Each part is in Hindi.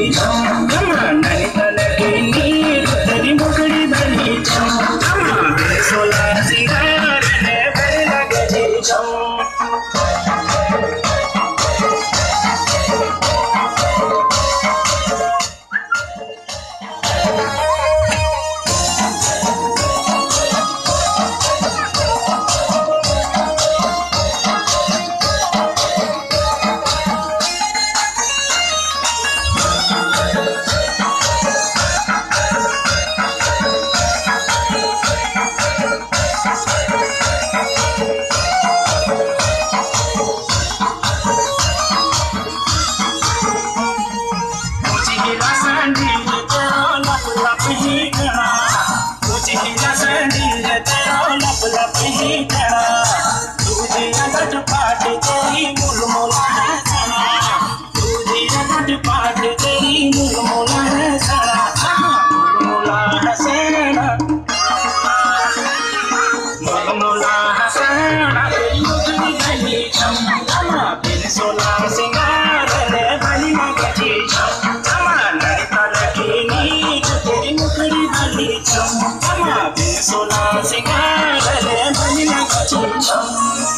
一场 अगट पाट तेरी मुलमुला है सरा। तुझे अगट पाट तेरी मुलमुला है सरा। मुलमुला है सरा। मुलमुला है सरा। तेरी मुगली गली छमा। बिन सोला सिंगार रे भली मगजी छम। छमा नई तलकी नीच, तेरी मुखड़ी भली छमा। बिन सोला सिंगार रे भली मगजी छम।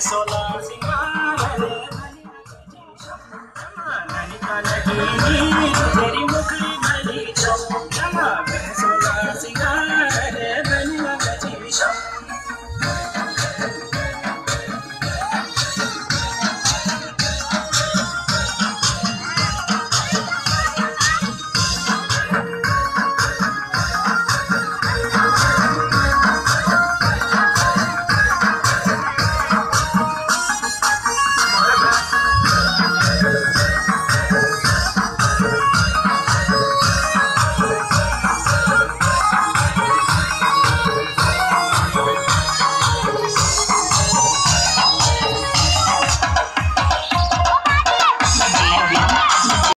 solar.